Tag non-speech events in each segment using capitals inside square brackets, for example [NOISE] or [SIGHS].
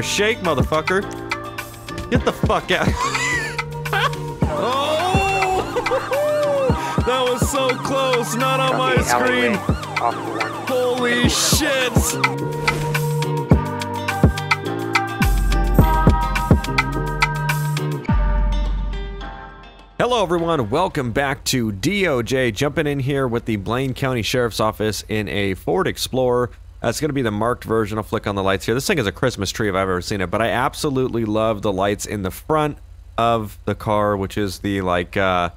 gonna shake, motherfucker. Get the fuck out. [LAUGHS] oh! [LAUGHS] that was so close. Not on my From the alleyway, screen. Off the one. Holy shit! Hello, everyone. Welcome back to DOJ. Jumping in here with the Blaine County Sheriff's Office in a Ford Explorer. That's going to be the marked version. I'll flick on the lights here. This thing is a Christmas tree if I've ever seen it, but I absolutely love the lights in the front of the car, which is the like uh,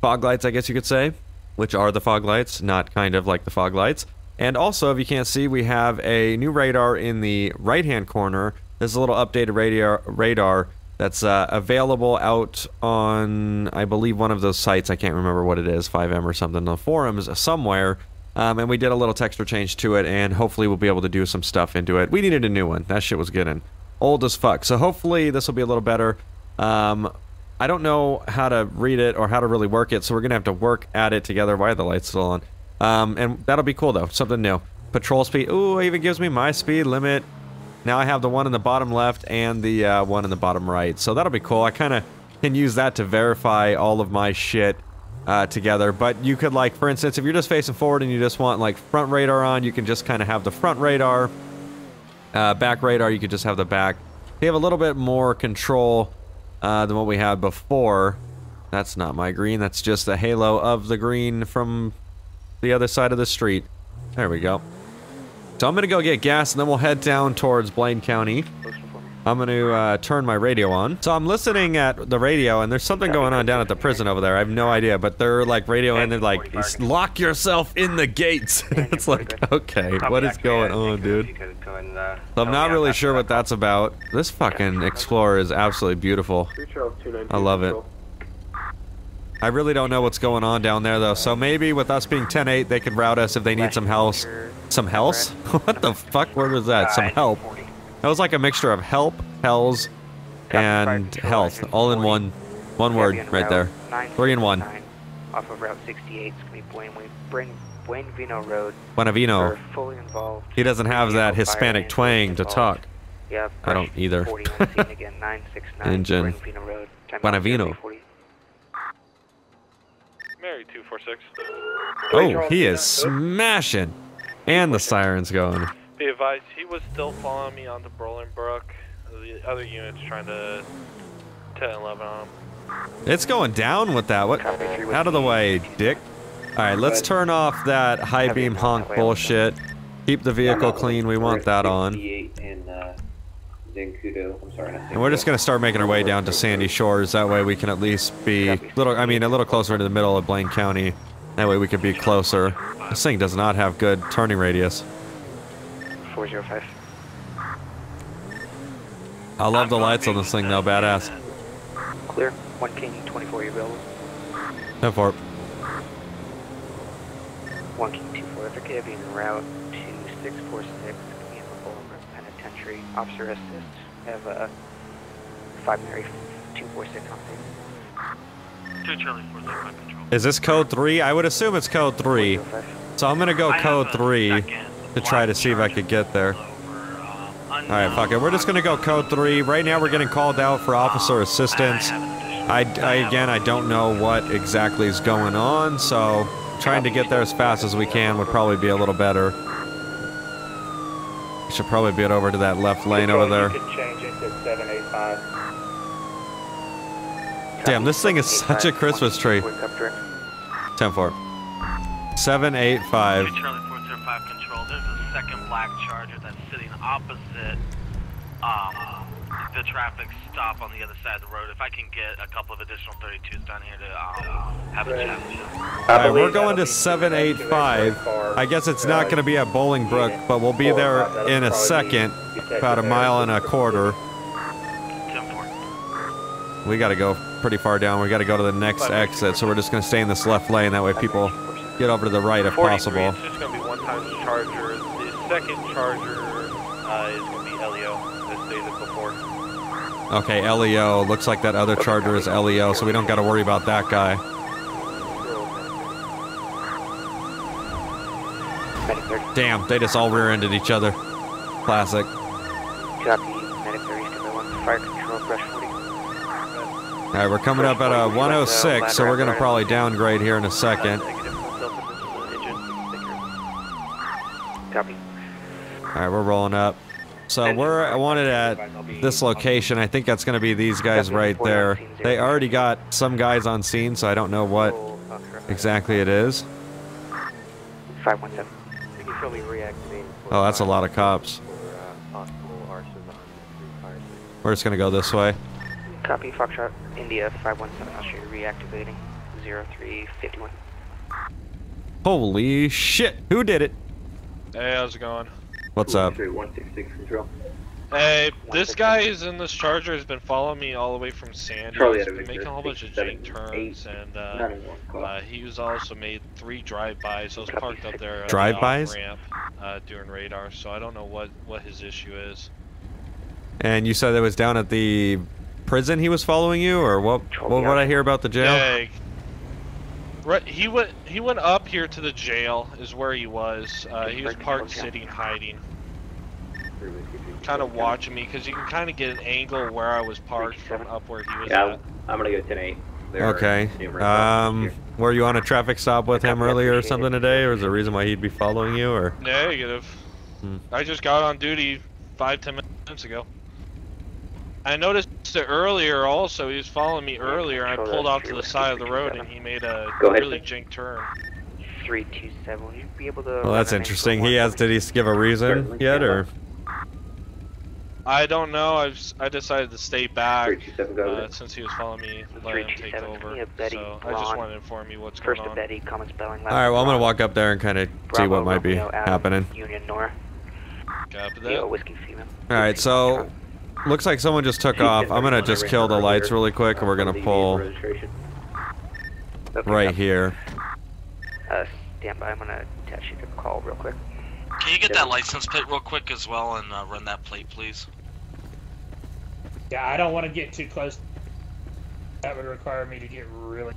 fog lights, I guess you could say, which are the fog lights, not kind of like the fog lights. And also, if you can't see, we have a new radar in the right-hand corner. There's a little updated radar radar that's uh, available out on, I believe, one of those sites. I can't remember what it is, FiveM or something. The forums somewhere. Um, and we did a little texture change to it, and hopefully we'll be able to do some stuff into it. We needed a new one. That shit was getting old as fuck. So hopefully this will be a little better. Um, I don't know how to read it or how to really work it, so we're gonna have to work at it together. Why are the lights still on? Um, and that'll be cool though, something new. Patrol speed. Ooh, it even gives me my speed limit. Now I have the one in the bottom left and the uh, one in the bottom right, so that'll be cool. I kind of can use that to verify all of my shit uh, together. But you could like, for instance, if you're just facing forward and you just want like front radar on, you can just kind of have the front radar. Uh, back radar, you could just have the back. You have a little bit more control uh, than what we had before. That's not my green. That's just the halo of the green from the other side of the street. There we go. So I'm to go get gas, and then we'll head down towards Blaine County. I'm going to uh, turn my radio on. So I'm listening at the radio, and there's something going on down at the prison over there. I have no idea, but they're like radio, and they're like, lock yourself in the gates. [LAUGHS] it's like, okay, what is going on, dude? So I'm not really sure what that's about. This fucking Explorer is absolutely beautiful. I love it. I really don't know what's going on down there though. So maybe with us being 10-8, they could route us if they need some help. Some health? [LAUGHS] what the fuck word was that? Some help. That was like a mixture of help, hells, and health, all in one, one word right there. Three in one. Off of Route 68, it's gonna be Buen, Buen, Buen Vino Road. Buenavino. Fully involved. He doesn't have that Hispanic twang to talk. Yeah, I don't either. 41 scene [LAUGHS] again, Engine. Vino Road. Time Buenavino. Mary 246. Oh, he is smashing. And the siren's going. Be advised, he was still following me onto Brook. The other units trying to 10 11 on him. It's going down with that. What? Copy, three with Out of the way, dick. Alright, let's turn off that high beam honk bullshit. Keep the vehicle clean. We want that on. In, uh, Zancudo. I'm sorry. not And we're just gonna start making our way down to Sandy Shores. That way we can at least be a little. I mean, a little closer to the middle of Blaine County. That way we could be closer. This thing does not have good turning radius. 405. I love the lights on this thing though. Badass. Clear. 1 King 24, you available? Go for it. 1 King 24, if you're giving route to 646, in the Bolingbrook Penitentiary. Officer assist. Have a 5 Mary 246 on scene. 2 Charlie 405 control. Is this code three? I would assume it's code three. So I'm gonna go code three to try to see if I could get there. Alright, fuck it. We're just gonna go code 3. Right now we're getting called out for officer assistance. I, I again, I don't know what exactly is going on, so trying to get there as fast as we can would probably be a little better. We should probably get over to that left lane over there. change it to 785. Damn, this thing is such a Christmas tree. 10 4. 785. Second black charger that's sitting opposite um, the traffic stop on the other side of the road. If I can get a couple of additional 32s down here to um, have a chat with you. Alright, we're going to 785. I guess it's not going to be at Bolingbrook, but we'll be there in a second. About a mile and a quarter. 10 4. We gotta go pretty far down. We gotta go to the next exit, so we're just gonna stay in this left lane. That way people get over to the right if possible. It's just going to be one time charger. The second charger uh, is going to be LEO, as stated before. Okay, LEO. Looks like that other charger is LEO, so we don't gotta worry about that guy. Damn, they just all rear-ended each other. Classic. Copy. Fire control, brush 40. All right, we're coming up at a 106, so we're gonna probably downgrade here in a second. Copy. All right, we're rolling up. So we're I wanted at this location. I think that's gonna be these guys right there. They already got some guys on scene, so I don't know what exactly it is. 517. You show me reactivating. Oh, that's a lot of cops. For possible arson on three fire stations. We're just gonna go this way. Copy, Foxtrot, India 517, I'll show you reactivating 0351. Holy shit! Who did it? Hey, how's it going? What's up? Hey, this guy is in this charger has been following me all the way from Sandy. Charlie He's out of been making a whole bunch of jank turns, and uh, uh, he was also made three drive-bys. I was parked up there. at the Drive-bys? Ramp, uh, doing radar, so I don't know what what his issue is. And you said it was down at the prison he was following you, or what? What would I hear about the jail? Yeah. Right, he went he went up here to the jail is where he was. Uh, he was parked sitting hiding, kind of watching me because you can kind of get an angle where I was parked from up where he was Yeah, at. I'm gonna go 10-8. There Okay. numerous Um, here. were you on a traffic stop with him earlier or something today, or is there a reason why he'd be following you, or? Negative. Hmm. I just got on duty five ten minutes ago. I noticed it earlier also. He was following me earlier. I pulled that off to the side of the road and he made a Go really sir. jink turn. 327, will you be able to... Well, that's interesting. He has. Did he give a reason Certainly, yet, or? I don't know. I've s- I decided to stay back 327 go uh, since he was following me. Let him take 327, over. yeah, Betty So I just Blonde. wanted to inform you what's First going on. Betty, common spelling. All right. Well, I'm gonna walk up there and kind of see what might be happening. Union Nora. Copy Leo, that. whiskey. All right. So, looks like someone just took off. I'm gonna just kill the lights really quick, and we're gonna pull right here. Uh, stand by. I'm gonna attach you to the call real quick. Can you get that license plate real quick as well and uh, run that plate, please? Yeah, I don't want to get too close. That would require me to get really.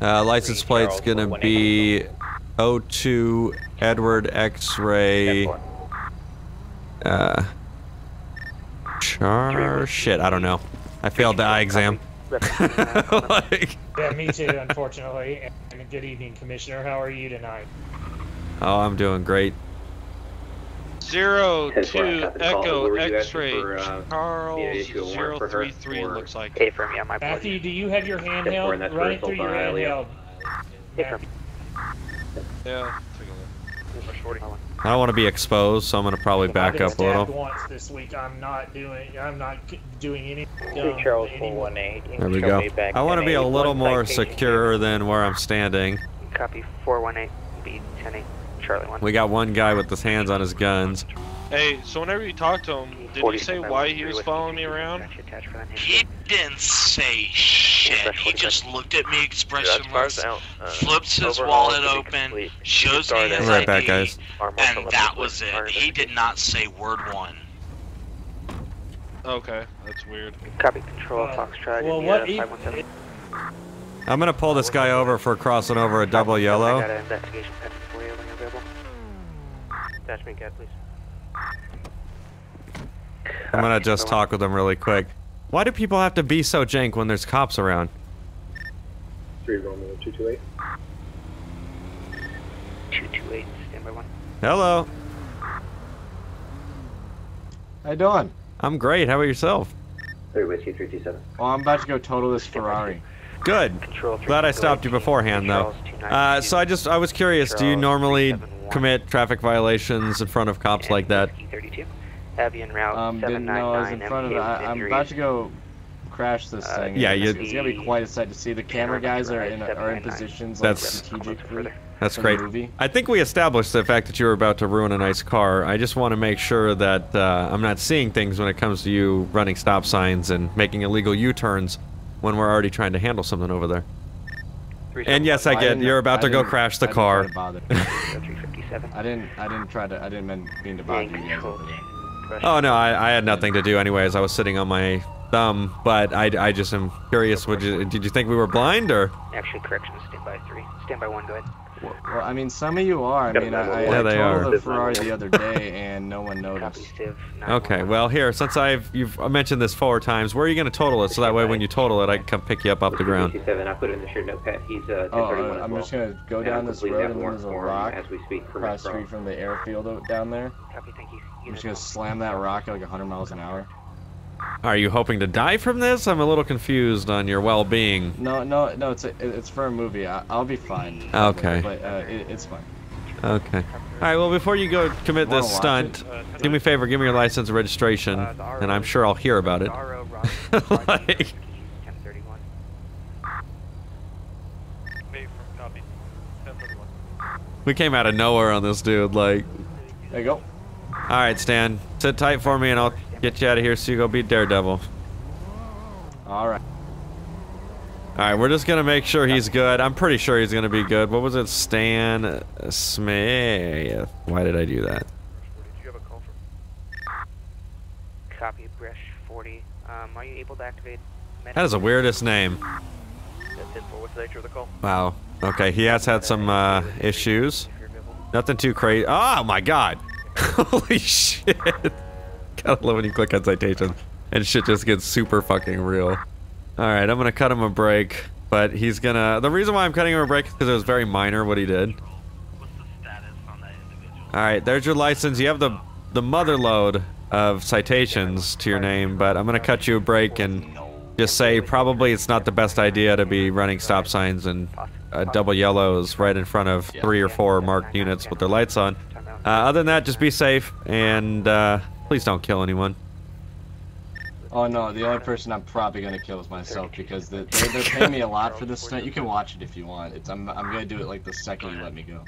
Uh, license Three, plate's gonna be O2 Edward X-ray. Uh, char. Shit, I don't know. I failed the eye exam. [LAUGHS] like, Yeah, me too, unfortunately. And good evening, Commissioner. How are you tonight? oh, I'm doing great. Zero That's why I two got the call. Echo What were you asking X-ray for, uh, Charles yeah, issue a warrant for her, three three looks like. Hey, from yeah, my Matthew, do you have your we're handheld that running through your handheld? Hey, Yeah. Take a look. Shorty. I don't want to be exposed, so I'm gonna probably I've back up a little. once this week. I'm not doing. I'm not doing any. Three Charles any- 418. There we go. I want to be a little more secure than where I'm standing. Copy 418 B 10 Charlie 1. We got one guy with his hands on his guns. Hey, so whenever you talked to him, did he say why he was following me around? He didn't say shit. He just looked at me expressionless, flips his wallet open, shows me his right back, ID, guys. and that was it. He did not say word one. Okay, that's weird. Copy control Uh, Foxtrot well, India what I'm gonna pull this guy over for crossing over a double I yellow. got an investigation pending for you when you're available. Attachment cat, please. I'm gonna just talk with him really quick. Why do people have to be so jank when there's cops around? 3 Romeo 228. 228, stand by 1. Hello. How you doing? I'm great. How about yourself? 3 Whiskey 327. Well, I'm about to go total this Ferrari. Good. Glad I stopped you beforehand, though. Uh, so I just I was curious. Do you normally commit traffic violations in front of cops like that? 32. Abbey en route Um, didn't know I was in front of it. I, I'm about to go crash this Uh, thing. yeah, you- It's, it's gonna be quite a sight to see. The camera guys are in are in positions like That's- strategically. That's great. I think we established the fact that you were about to ruin a nice car. I just want to make sure that uh, I'm not seeing things when it comes to you running stop signs and making illegal U-turns when we're already trying to handle something over there. And yes, I get didn't- you're about I to go crash the I didn't car. to [LAUGHS] I didn't. I didn't try to. I didn't mean, mean to bother you guys control over there. two. Brush. Oh no, I, I had nothing to do anyways. I was sitting on my thumb, but I, I just am curious. Would you, did you think we were blind or? Actually, correction, stand by 3. Stand by 1, go ahead. Well, well, I mean, some of you are. I mean, I, I, Yeah, I they totaled are. a Ferrari the other day, and no one noticed. Okay, well here, since I've you've mentioned this four times, where are you gonna total it? So that way, when you total it, I can come pick you up off the ground. I put it in the shared notepad. He's uh, Oh, uh, I'm well. just gonna go down this road, and there's a rock as we speak. across the street from the airfield down there. Copy, thank you. I'm just gonna slam that rock at like 100 miles an hour. Are you hoping to die from this? I'm a little confused on your well-being. No, no, no. It's a, it's for a movie. I, I'll be fine. Okay. But uh, it, it's fine. Okay. All right. Well, before you go commit this stunt, do me a favor. Give me your license and registration, and I'm sure I'll hear about it. [LAUGHS] Like- We came out of nowhere on this dude. Like, There you go. All right, Stan, sit tight for me, and I'll get you out of here so you go beat Daredevil. All right. All right, we're just gonna make sure he's good. I'm pretty sure he's gonna be good. What was it, Stan Smith? Why did I do that? Copy, Brush 40. Um, are you able to activate medic? That is the weirdest name. What's the nature of the call? Wow. Okay, he has had some uh, issues. If you're available. Nothing too crazy. Oh my god. [LAUGHS] Holy shit. Gotta love when you click on citation and shit just gets super fucking real. Alright, I'm gonna cut him a break, but he's gonna. The reason why I'm cutting him a break is because it was very minor what he did. Alright, there's your license. You have the, the mother load of citations to your name, but I'm gonna cut you a break and just say probably it's not the best idea to be running stop signs and uh, double yellows right in front of three or four marked units with their lights on. Uh, other than that, just be safe and uh, please don't kill anyone. Oh no, the only person I'm probably gonna kill is myself because the, they're, they're paying me a lot for this stunt. You can watch it if you want. It's I'm I'm gonna do it like the second you let me go.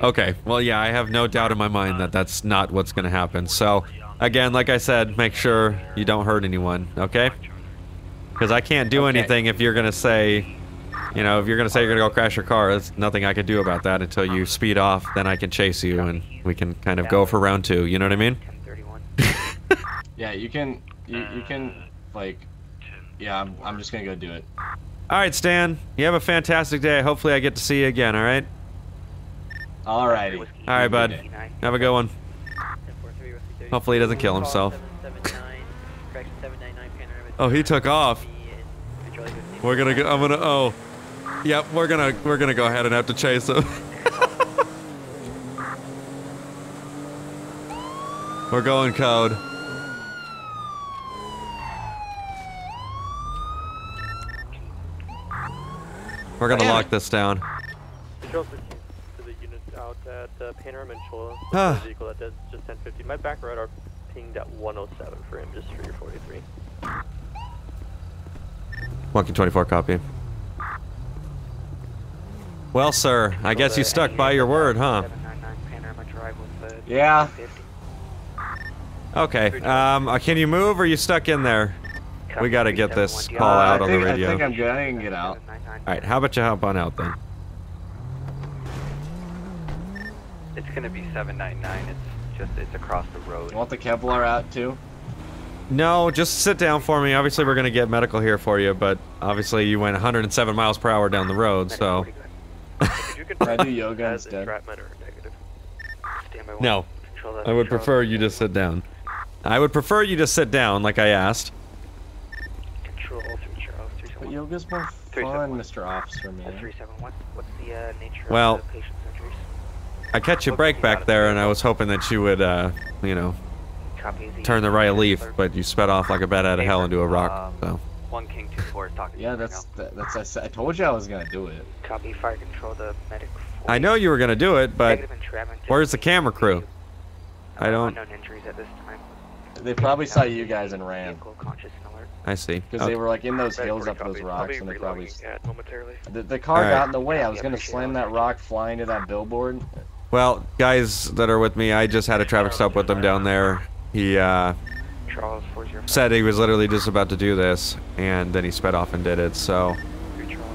Okay, well, yeah, I have no doubt in my mind that that's not what's going to happen. So, again, like I said, make sure you don't hurt anyone, okay? Because I can't do Okay. anything if you're going to say, you know, if you're going to say you're going to go crash your car, there's nothing I can do about that until you speed off. Then I can chase you and we can kind of go for round two. You know what I mean? [LAUGHS] Yeah, you can you, you can like yeah. I'm I'm just gonna go do it. All right, Stan, you have a fantastic day. Hopefully, I get to see you again, all right? Alrighty. Whiskey All right, bud. Have a good one. Hopefully, he doesn't kill himself. [LAUGHS] Oh, he took off. We're gonna go. I'm gonna. Oh, yep. We're gonna. We're gonna go ahead and have to chase him. [LAUGHS] we're going code. We're gonna lock this down. Control 15 to the unit out at uh, Panorama and Cholla. [SIGHS] Ah. vehicle that does just 1050. My back radar pinged at 107 for him, just for your 43. Monkey 24 copy. Well, sir, I guess you stuck by your word, huh? 799 Panorama Drive with the Yeah. Okay. Um, uh, can you move or you stuck in there? We gotta get this call Uh, out on the radio. I think I'm good. I can get out. All right. How about you hop on out then? It's gonna be 799. It's just it's across the road. You want the Kevlar out too? No, just sit down for me. Obviously, we're gonna get medical here for you, but obviously you went 107 miles per hour down the road, so you can Can [LAUGHS] I do yoga as instead? entrapment or negative. Stand by one. no. I would prefer you to sit down. I would prefer you to sit down, like I asked. Control 3 But 371. yoga's more Three, fun, seven. Mr. Officer, man. 371. What's the uh, nature Well- of the patient's injuries? I catch your break back there, and I was hoping that you would, uh, you know, turn the right leaf, but you sped off like a bat out of hell into a rock. So One King 24 is talking. Yeah, that's that, that's I, I told you I was gonna do it. Copy fire control the medic. I know you were gonna do it, but where's the camera crew? I don't. Unknown injuries at this time. They probably saw you guys and ran Vehicle conscious and alert. I see. because they were like in those hills up those rocks, and they probably momentarily. the, the car Alright. got in the way. I was gonna slam that rock flying to that billboard. Well, guys that are with me, I just had a traffic stop with them down there. He uh, Charles 405. said he was literally just about to do this, and then he sped off and did it. So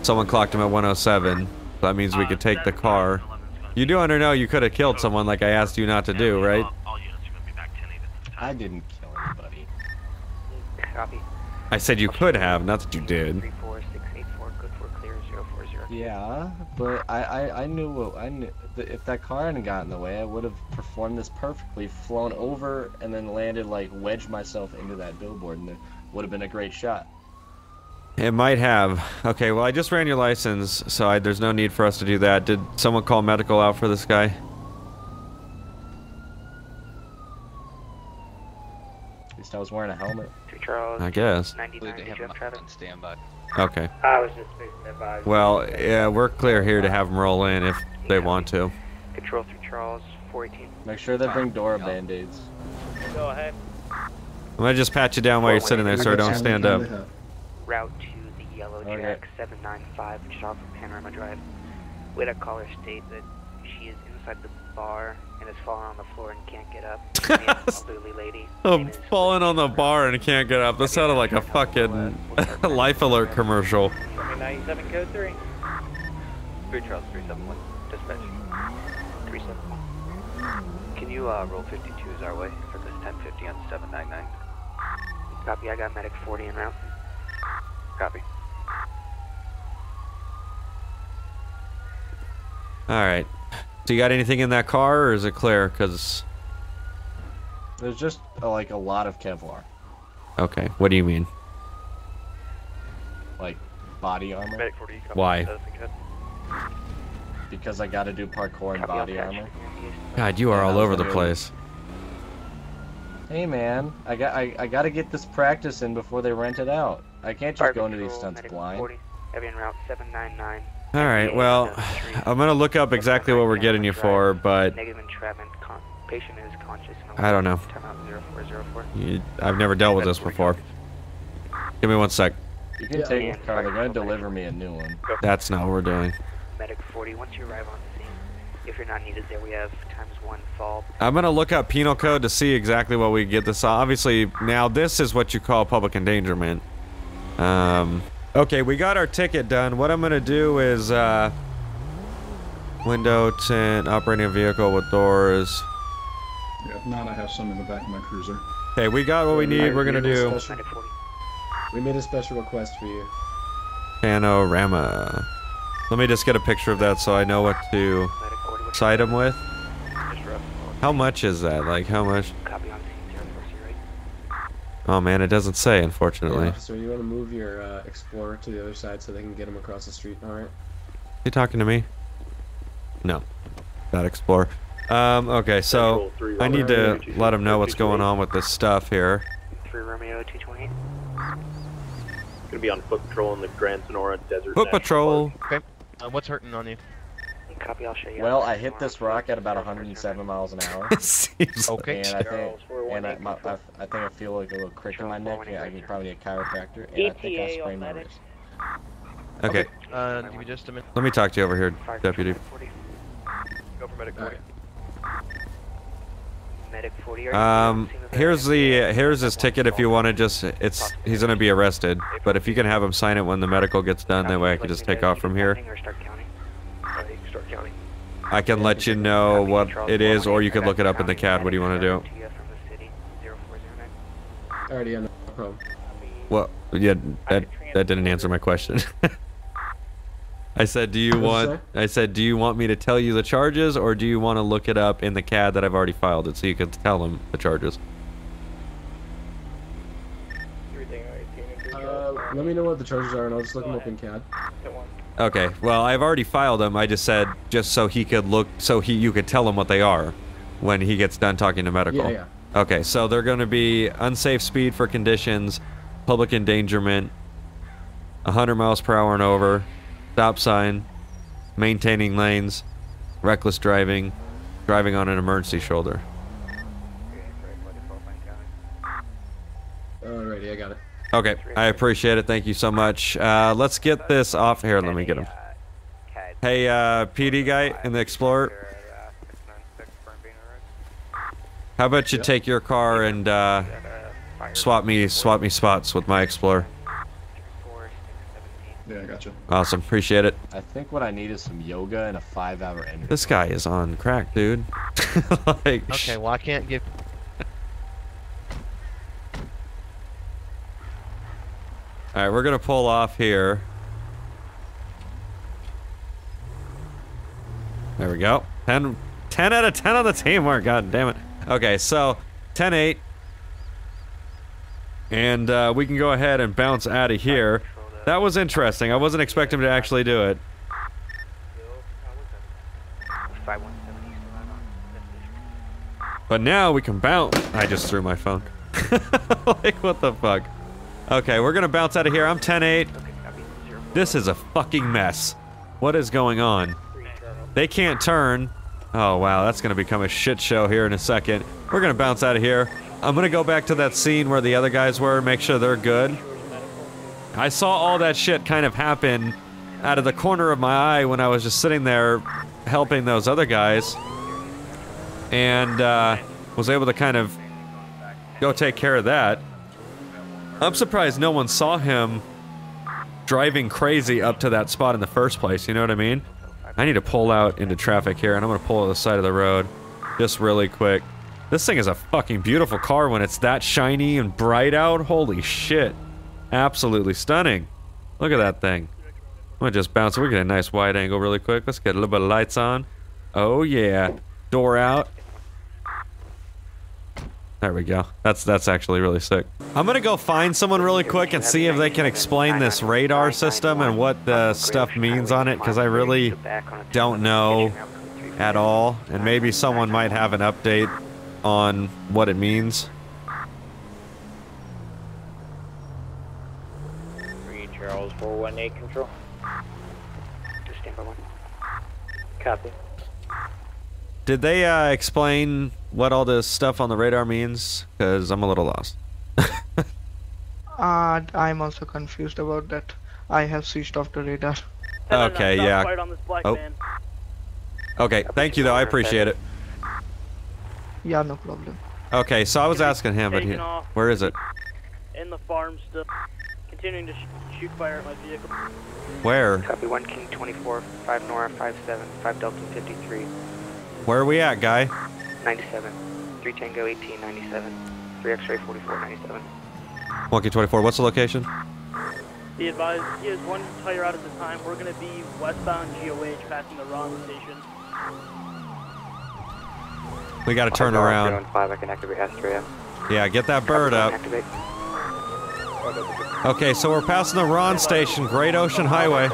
someone clocked him at 107. That means we could take the car. You do under know you could have killed someone like I asked you not to do, right? All, all units are going to be back 10 8 at this time. I didn't kill anybody. Copy. I said you could have, not that you did. Yeah, but I, I, I knew what I knew. th- If that car hadn't got in the way, I would have performed this perfectly, flown over and then landed like wedged myself into that billboard, and it would have been a great shot. It might have. Okay, well, I just ran your license, so I, there's no need for us to do that. Did someone call medical out for this guy? At least I was wearing a helmet. Three Charles. I guess. 99, did you have traffic? standby. Okay. I was just fixing to advise. Well, yeah, we're clear here to have them roll in if they want to. Control through Charles, 418. Make sure they bring Dora band-aids. Go ahead. I'm gonna just pat you down while you're sitting there, sir. Don't stand up. Route to the Yellow Okay. Jack 795, which is off of Panorama Drive. We had a caller state that she is inside the bar and has fallen on the floor and can't get up. [LAUGHS] She elderly lady. I'm falling on the bar and can't get up. That sounded like a fucking [LAUGHS] life alert commercial. 97 code 3. 3 Charles 371. Dispatch. 371. Can you uh, roll 52s our way for this 1050 on 799? Copy, I got medic 40 en route. Copy. All right. So you got anything in that car, or is it clear? Cause There's just uh, like a lot of Kevlar, okay. What do you mean? like body armor, Medic 40. copy. Why? Because I got to do parkour and body armor. God, you are all over the place. Hey man, I got I, I got to get this practice in before they rent it out. I can't just go into these Patrol, stunts blind. 40, heavy route 799. All right. Well, I'm gonna look up exactly what we're getting you for, but Negative entrapment. Con- patient is conscious. And I don't know. You, I've never dealt with this before. Give me one sec. You can take the car. They're gonna deliver me a new one. That's not what we're doing. Medic 40. Once you arrive on the scene, if you're not needed there, we have times one fall. I'm gonna look up penal code to see exactly what we get this. Obviously, now this is what you call public endangerment. Um, okay, we got our ticket done. What I'm gonna do is uh, window tint, operating a vehicle with doors. Yeah, if not, I have some in the back of my cruiser. Okay, we got what we need. We're gonna do We made a special request for you. panorama. Let me just get a picture of that so I know what to Medic 40. What's cite them with. How much is that? Like how much? Copy on scene 0408. Oh man, it doesn't say, Hey, unfortunately. officer, you want to move your uh, Explorer to the other side so they can get him across the street, alright? You talking to me? No. Not explore. Um, okay, so I need to let him know what's going on with this stuff here. 3 Romeo 228. Gonna be on foot patrol in the Grand Senora Desert. Foot National patrol. Park. Uh, what's hurting on you? Copy, I'll show you. Well, I hit this rock at about 107 miles an [LAUGHS] hour, Okay. and I think and I, my, I, I think I feel like a little crick in my neck. Yeah, I can probably a chiropractor, and I think I sprained my wrist. Okay, Uh, give me just a minute. let me talk to you over here, deputy. Go for medic 40. Medic 40. are you Um, here's the here's his ticket if you want to just it's he's gonna be arrested, but if you can have him sign it when the medical gets done, that way I can just take off from here. Or start counting? Uh, you can start counting. I can let you know what it is, or you can look it up in the CAD. What do you want to do? To you from the city, 0409. Alrighty, yeah, no problem. Well, yeah, that that didn't answer my question. [LAUGHS] I said, do you want? I said, do you want me to tell you the charges, or do you want to look it up in the CAD that I've already filed it, so you can tell them the charges? Everything 18 and Uh, let me know what the charges are and I'll just look them up in CAD. Okay. Well, I've already filed them. I just said just so he could look, so he you could tell him what they are when he gets done talking to medical. Yeah, yeah. Okay. So they're going to be unsafe speed for conditions, public endangerment, 100 miles per hour and over, stop sign, maintaining lanes, reckless driving, driving on an emergency shoulder. Alrighty, I got it. Okay. I appreciate it. Thank you so much. Uh, let's get this off here. Let me get him. Hey, uh, PD guy in the Explorer. How about you take your car and uh, swap me swap me spots with my Explorer? Yeah, I got you. Awesome, appreciate it. I think what I need is some yoga and a five-hour energy. This guy is on crack, dude. [LAUGHS] like, Okay, well I can't give. All right, we're gonna pull off here. There we go. 10, 10 out of 10 on the teamwork. God damn it. Okay, so 10 8. And uh, we can go ahead and bounce out of here. That was interesting. I wasn't expecting to actually do it. 5170 still out on destination. But now we can bounce. I just threw my phone. [LAUGHS] like, what the fuck? Okay, we're gonna bounce out of here. I'm 10 8. Okay, copy. Zero. This is a fucking mess. What is going on? They can't turn. Oh wow, that's gonna become a shit show here in a second. We're gonna bounce out of here. I'm gonna go back to that scene where the other guys were, make sure they're good. I saw all that shit kind of happen out of the corner of my eye when I was just sitting there helping those other guys. And uh, was able to kind of go take care of that. I'm surprised no one saw him driving crazy up to that spot in the first place, you know what I mean? I need to pull out into traffic here, and I'm gonna pull to the side of the road. Just really quick. This thing is a fucking beautiful car when it's that shiny and bright out. Holy shit. Absolutely stunning. Look at that thing. I'm gonna just bounce. We get a nice wide angle really quick. Let's get a little bit of lights on. Oh yeah. Door out. There we go. That's that's actually really sick. I'm gonna go find someone really quick and see if they can explain this radar system and what the stuff means on it, because I really don't know at all. And maybe someone might have an update on what it means. Three Charles 418 control. Just stand by one. Copy. Did they uh, explain what all this stuff on the radar means? Because I'm a little lost. [LAUGHS] Uh, I'm also confused about that. I have switched off the radar. Okay, yeah. Oh. Okay, thank you though. I appreciate it. Yeah, no problem. Okay, so I was asking him, but he, where is it? In the farm still. Continuing to sh shoot fire at my vehicle. Where? Copy 1 King 24, 5 Nora 57, 5 Delta 53, Where are we at, guy? 97, 3 Tango 18, 97, 3 X-ray 44, 97. Monkey 24. What's the location? Be advised, he has one tire out at the time. We're going to be westbound GOH passing the Ron station. We got to turn around. 5, I can activate Astrea. Yeah, get that bird up. Activate. Okay, so we're passing the Ron Station, Great Ocean Highway.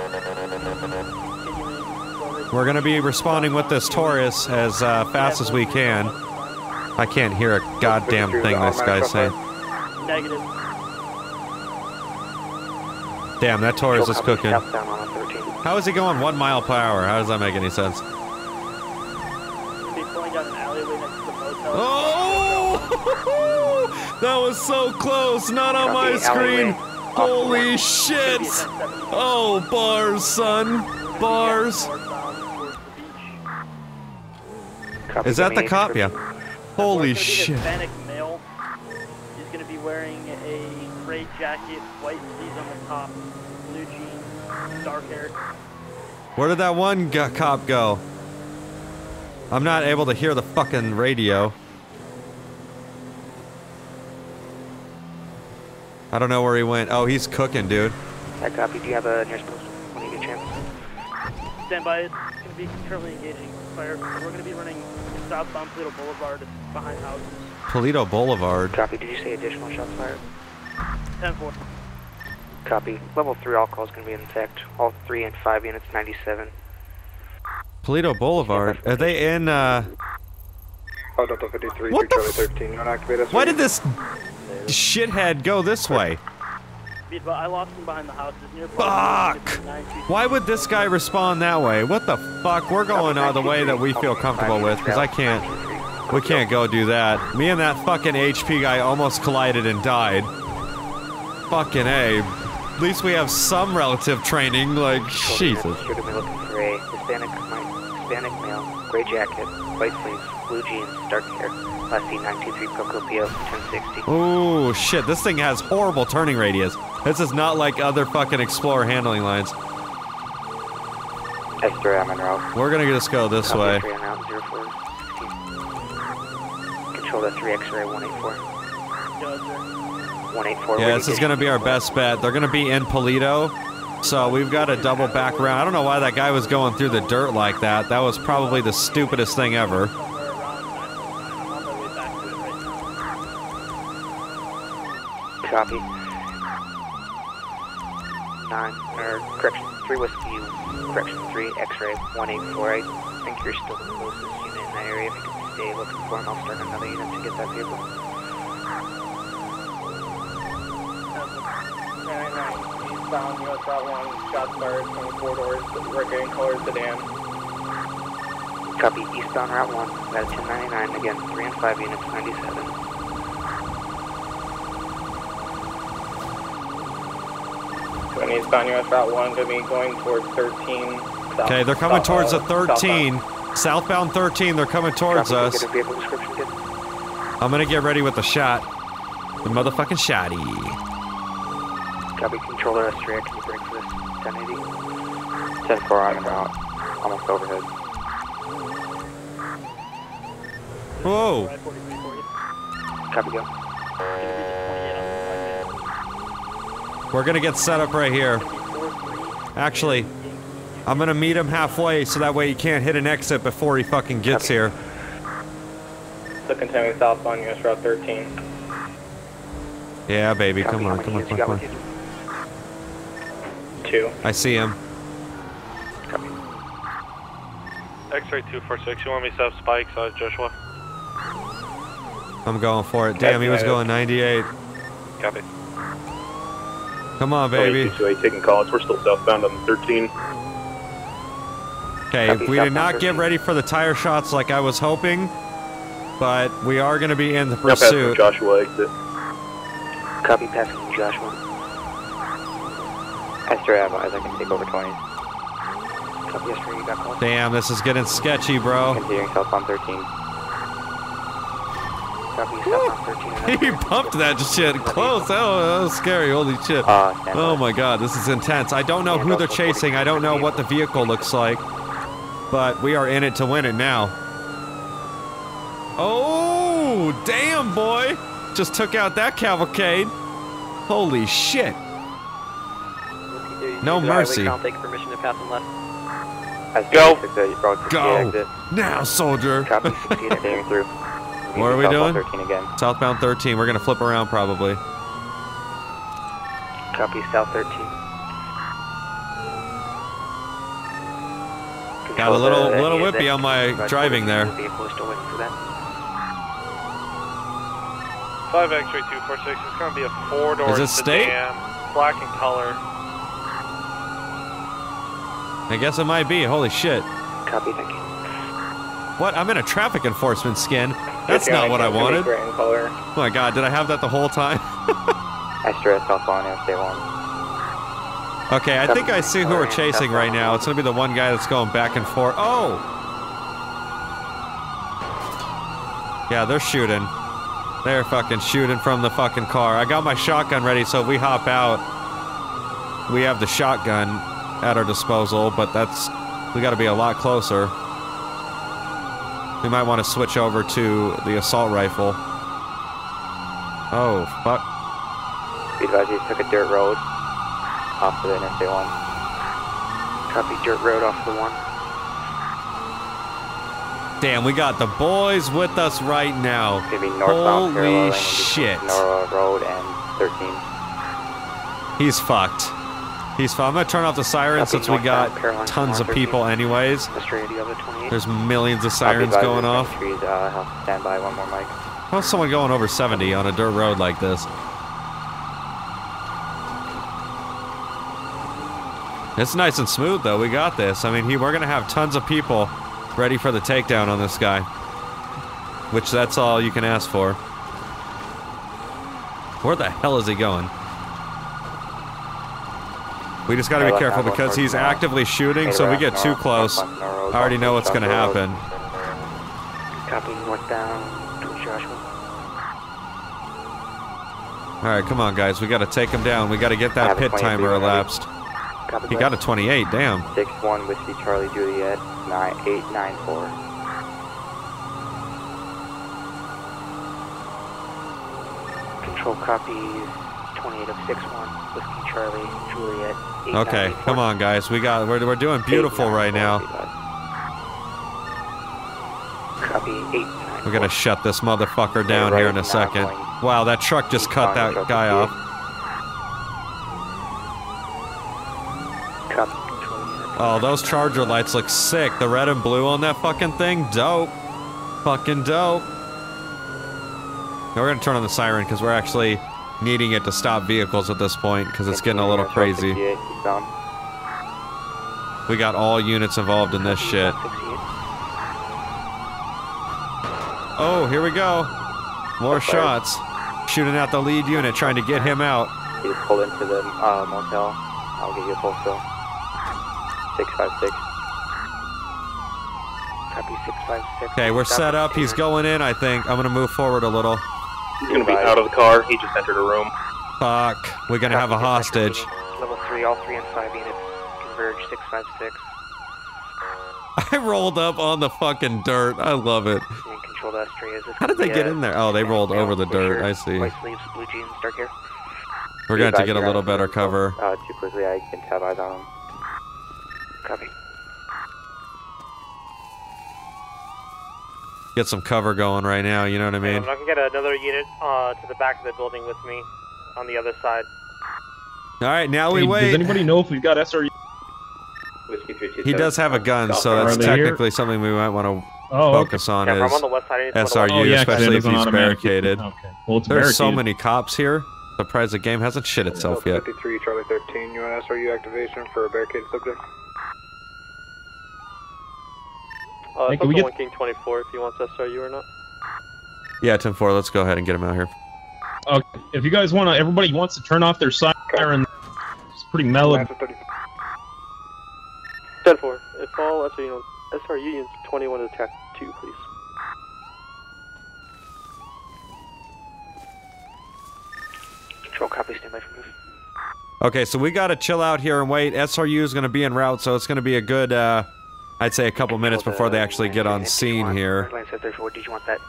We're gonna be responding with this Taurus as uh, fast as we can. I can't hear a goddamn thing this guy's saying. Negative. Damn, that Taurus is cooking. Southbound on 13. How is he going one mile per hour? How does that make any sense? Going to be pulling down an alleyway next to the motel. Oh! [LAUGHS] that was so close, not on my screen. Holy shit! Oh, bars, son. Bars. Northbound towards the beach. Copy, Is that the cop? Yeah. Holy gonna be shit. Hispanic male. He's going to be wearing a gray jacket, white sleeves on the top, blue jeans, dark hair. Where did that one g- cop go? I'm not able to hear the fucking radio. I don't know where he went. Oh, he's cooking, dude. I copy. Do you have a nearest post when you get a chance? Stand by. It's going to be currently engaging fire. We're going to be running southbound Toledo Boulevard behind houses. Paleto Boulevard. Copy. Did you say additional shots fired? 10-4. Copy. Level 3 all calls going to be in effect. All 3 and 5 units 97. Paleto Boulevard. Are they in, uh... Oh, Delta 53, What the Charlie f- 13, you want to activate us? Why did this shithead go this way? Be advi- I lost him behind the houses near Fuck! Why would this guy respond that way? What the fuck? We're going uh, the way that we feel comfortable with, because I can't... We can't go do that. Me and that fucking HP guy almost collided and died. Fucking A. At least we have some relative training, like, Jesus. You're to be looking for a Hispanic, Hispanic male, gray jacket, white sleeves, blue jeans, dark hair. 923 Procopio, 1060. Oh shit, this thing has horrible turning radius. This is not like other fucking Explorer handling lines. Esther, I'm en route. We're gonna just go this Copy, way. Out, Control the 3 X-ray 184. 184. Yeah, this is gonna be our best bet. They're gonna be in Paleto, So we've got to double back around. I don't know why that guy was going through the dirt like that. That was probably the stupidest thing ever. Copy. Nine, or correction, three whiskey, correction, three X-ray, one eight four. I think you're still the closest unit in that area. If you can stay looking for him, I'll start another unit to get that vehicle. 99, eastbound US Route 1, shots fired from four doors, green color sedan. Copy, eastbound Route 1, got a 1099, again, 3 and 5 units, 97. Going eastbound US Route 1, gonna be going towards 13. south- Okay, they're coming towards the uh, 13. Southbound 13, they're coming towards us. Get a vehicle description, kid. I'm gonna get ready with the shot. The motherfucking shotty. Copy, controller S3, can you break for this? 1080. 10-4 on route. Almost overhead. Whoa! Copy, go. We're gonna get set up right here. Actually, I'm gonna meet him halfway so that way he can't hit an exit before he fucking gets here. Still continuing southbound US Route 13. Yeah, baby, Copy, come on, come on, come on, come on. Two. I see him. X-ray 246, you want me to set up spikes, uh, Joshua? I'm going for it. Damn, he was going 98. Copy. Come on, baby. 228 taking calls. We're still southbound on the 13. Okay, Copy, we did southbound not get ready for the tire shots like I was hoping, but we are gonna be in the Now passing pursuit. Joshua exit. Copy, passing Joshua. Extra advise, I can take over 20. Copy, S3, you got call. Damn, this is getting sketchy, bro. Continuing southbound 13. Copy, southbound 13. he pumped that shit close. Oh, that was scary. Holy shit. Uh, Oh my god, this is intense. I don't know who they're chasing. I don't know what the vehicle looks like. But we are in it to win it now. Oh, damn, boy. Just took out that cavalcade. Holy shit. No mercy. I'll take permission to pass them left. Go. 226, route 68 Go. Now, soldier. Copy, 68 Continuing through. [LAUGHS] What are we Southbound doing? 13 again. Southbound 13. We're going to flip around probably. Copy, south 13. Got a little the- little whippy on my Roger, driving there. Vehicle still waiting for that. 5 X-ray 246, it's gonna be a four-door Is it state? sedan, black in color. I guess it might be. Holy shit. Copy, thank you. What? I'm in a traffic enforcement skin. That's not what I wanted. Gray in color. Oh my god, did I have that the whole time? Extra southbound Interstate 1. Okay, I think I see who we're chasing right now. It's gonna be the one guy that's going back and forth. Oh! Yeah, they're shooting. They're fucking shooting from the fucking car. I got my shotgun ready, so if we hop out, we have the shotgun at our disposal, but that's. We gotta be a lot closer. We might want to switch over to the assault rifle. Oh, fuck. Be advised you took a dirt road off of the Interstate 1. Copy, dirt road off the one. Damn, we got the boys with us right now. It's northbound parallel Holy shit. Nora Road and 13. He's fucked. He's fucked. I'm gonna turn off the sirens Copy, since we got Caroline, tons of people anyways. Astrea, do you have a 28? There's millions of sirens going off. Trees, uh, stand by one more mic. How's someone going over 70 on a dirt road like this? It's nice and smooth though. We got this. I mean, he, we're gonna have tons of people ready for the takedown on this guy. Which that's all you can ask for. Where the hell is he going? We just gotta be careful because he's actively shooting, so if we get too close. northwest Nora Road, I already know what's gonna happen. Copy, northbound towards Joshua. Alright, come on guys, we gotta take him down. We gotta get that pit timer elapsed. He got a 28, damn. 6-1 Whiskey Charlie Juliet 9894. Control copies 28 of 61, Whiskey Charlie, Juliet. Okay, come on, guys. We got. We're, we're doing beautiful right now. Copy 8. We're gonna shut this motherfucker down here in a second. Wow, that truck just cut that guy off. Oh, those charger lights look sick. The red and blue on that fucking thing, dope. Fucking dope. Now we're gonna turn on the siren because we're actually needing it to stop vehicles at this point because it's getting a little crazy. We got all units involved in this shit. Oh, here we go. More shots. Shooting at the lead unit, trying to get him out. You just pull into the uh, motel. I'll give you a full fill. 656. Copy 656. Okay, we're set up. He's going in, I think. I'm gonna move forward a little. He's gonna be out of the car. He just entered a room. Fuck. We're gonna have a hostage. Level 3, all 3 and 5 units. Converge 656. [LAUGHS] I rolled up on the fucking dirt. I love it. And control the Astrea. Is this How did they get in there? Oh, they rolled over the dirt. I see. White sleeves, blue jeans, dark hair. We're going to have to get a little better cover. Uh, too quickly, I can tab eyes on him. Copy. Get some cover going right now, you know what I mean? I can get another unit uh, to the back of the building with me on the other side. All right, now we Hey, wait. Does anybody know if we've got SRU? He does have a gun, so that's Are they here? technically something we might want to Oh, okay. focus on Yeah, is on the west side. I SRU, Oh, yeah, 'cause especially if he's automatic- barricaded. Okay. Well, it's There's so many cops here. Surprised the game hasn't shit itself yet. 53, Charlie 13, you want SRU activation for a barricaded subject? Uh, Hey, it's can we to get- one King 24 if he wants SRU or not. Yeah, 10-4, let's go ahead and get him out here. Okay. If you guys want to, everybody wants to turn off their siren. It's pretty mellow. 10 4. If all SRU units, SRU units 21 to attack 2, please. Control copy, stand by for move. Okay, so we got to chill out here and wait. SRU is going to be en route, so it's going to be a good, uh, I'd say a couple minutes before they actually get on scene here. Line said 34, did you want that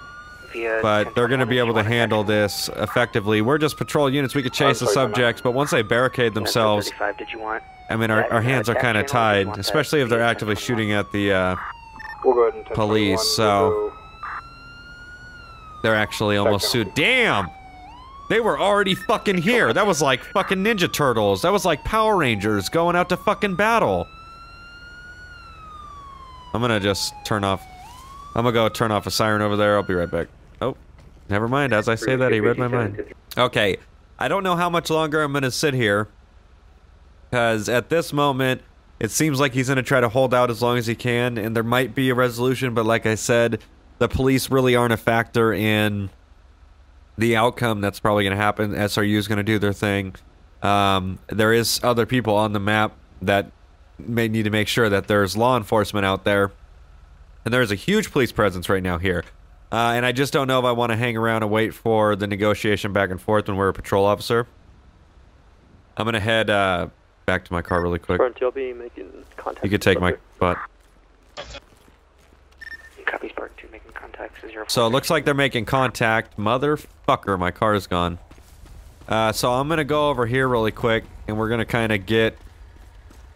via... But they're going to be able to handle this effectively. We're just patrol units. We could chase the subjects, but once they barricade themselves, 35, did you want... I mean, our, our hands are kind of tied, especially if they're actively shooting at the uh, We'll go ahead and 10 police, so they're actually almost sued. Damn! They were already fucking here. That was like fucking Ninja Turtles. That was like Power Rangers going out to fucking battle. I'm gonna just turn off. I'm gonna go turn off a siren over there. I'll be right back. Oh, never mind. As I say that, he read my mind. Okay, I don't know how much longer I'm gonna sit here. Because at this moment, it seems like he's gonna try to hold out as long as he can, and there might be a resolution. But like I said, the police really aren't a factor in the outcome that's probably to happen. SRU is to do their thing. Um, there is other people on the map that may need to make sure that there's law enforcement out there, and there's a huge police presence right now here. Uh, and I just don't know if I want to hang around and wait for the negotiation back and forth when we're a patrol officer. I'm gonna head uh, back to my car really quick. Front, you'll be making contact. You could take my butt. Copy, Spark 2, making contacts. Zero So it looks like they're making contact. Motherfucker, my car is gone. Uh, so I'm gonna go over here really quick, and we're gonna kind of get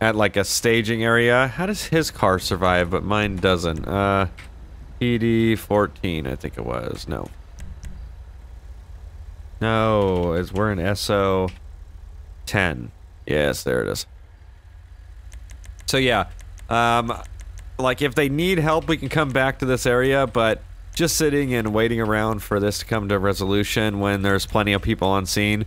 at like a staging area. How does his car survive, but mine doesn't? Uh, PD 14, I think it was. No. No, is we're in SO 10. Yes, there it is. So yeah, um, like if they need help, we can come back to this area, but just sitting and waiting around for this to come to resolution when there's plenty of people on scene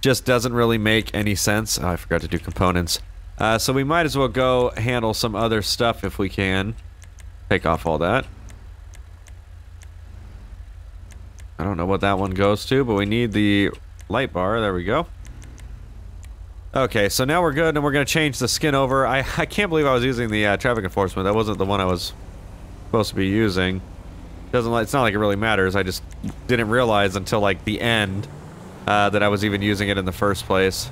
just doesn't really make any sense. Oh, I forgot to do components. Uh, so we might as well go handle some other stuff if we can. Take off all that. I don't know what that one goes to, but we need the light bar. There we go. Okay, so now we're good, and we're going to change the skin over. I, [LAUGHS] I can't believe I was using the uh, traffic enforcement. That wasn't the one I was supposed to be using. Doesn't it's not like it really matters. I just didn't realize until like the end uh, that I was even using it in the first place.